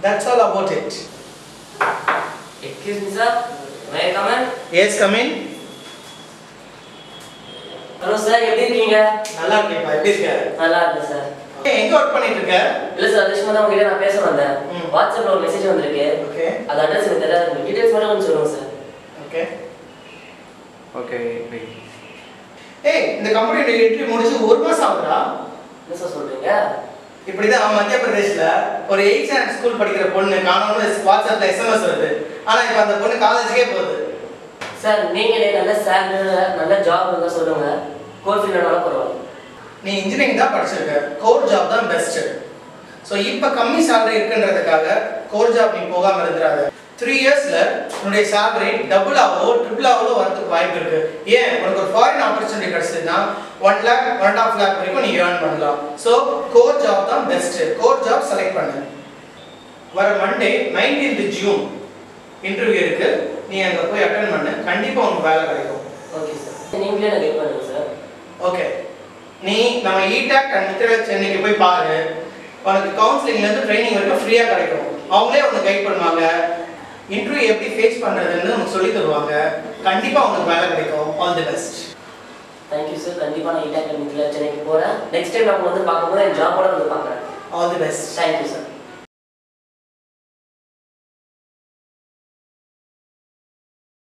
That's all about it. Excuse me sir may come in Yes, come in. Hello sir எப்படி இருக்கீங்க? நல்லா இருக்கேப்பா எப்படி இருக்க? நல்லா இருக்கேன் சார் ஏய், எங்க ஒர்க் பண்ணிட்டு இருக்க? இல்ல சார் அதிர்ஷ்டமா தான் உங்ககிட்ட நான் பேச வந்தேன். ம். வாட்ஸ்அப்ல ஒரு மெசேஜ் வந்திருக்கு. ஓகே. அது அட்ரஸ் எனக்கு தெரியல உங்க டீடைல்ஸ் மட்டும் கொஞ்சம் சொல்லுங்க சார் ஓகே. ஓகே ஏய் இந்த கம்பெனியோட என்ட்ரி முடிச்சு ஒரு மாசம் ஆகுதுடா. என்ன சார் சொல்றீங்க? இப்படிதான் மத்திய பிரதேஷ்ல ஒரு எயிட் ஸ்டாண்டர்ட் ஸ்கூல் படிக்கிற பொண்ணு காணோம்னு வாட்ஸ்அப்ல எஸ்எம்எஸ் வருது. ஆனா இப்ப அந்த பொண்ணு காலேஜுக்கே போகுது. சார் நீங்களே நல்ல சேலரி நல்ல ஜாப் இருந்தா சொல்லுங்க. கோல் ஃபீல்டுனால பரவாயில்ல. நீ இன்ஜினியரிங் தான் படிச்சிருக்க. கோர் ஜாப் தான் பெஸ்ட் ஸோ இப்போ கம்மி salary இருக்குன்றதுக்காக கோர் ஜாப் நீ போகாம இருந்துடாத த்ரீ இயர்ஸ்ல உன்னுடைய salary டபுள் ஆகவோ ட்ரிபிள் ஆகவோ வரதுக்கு வாய்ப்பு இருக்கு. ஏன்? உனக்கு கிடைச்சதுன்னா one lakh one and half lakh வரைக்கும் நீ ஏர்ன் பண்ணலாம். ஸோ கோர் ஜாப் தான் பெஸ்ட் கோர் ஜாப் செலக்ட் பண்ணு. வர மண்டே நைன்டீன்த் ஜூன் இன்டர்வியூ இருக்கு. நீ அங்கே போய் அட்டன் பண்ணு. கண்டிப்பாக உனக்கு வேலை கிடைக்கும். ஓகே சார் நீங்களே ஹெல்ப் பண்ணுங்க சார் ஓகே நீ நம்ம இடாக் அண்ட் மித்திர சென்னைக்கு போய் பாரு. உனக்கு கவுன்சிலிங்ல இருந்து ட்ரைனிங் வரைக்கும் ஃப்ரீயா கிடைக்கும். அவங்களே உனக்கு கைட் பண்ணுவாங்க. இன்டர்வியூ எப்படி ஃபேஸ் பண்றதுன்னு உனக்கு சொல்லி தருவாங்க. கண்டிப்பா உனக்கு வேலை கிடைக்கும். All the best thank you sir கண்டிப்பா நான் இடாக் சென்னைக்கு போறேன். நெக்ஸ்ட் டைம் நான் வந்து பார்க்கும்போது என் ஜாபோட வந்து பார்க்குறேன். All the best thank you sir